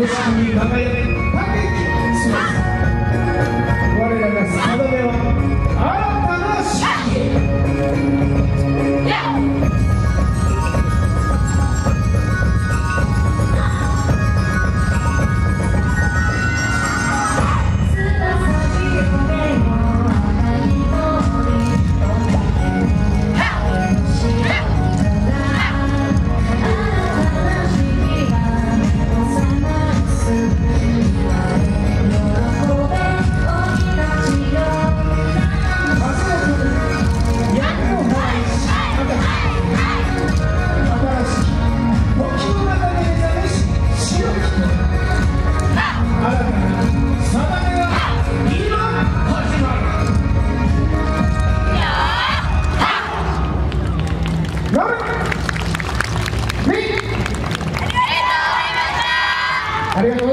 history, ありがとうございます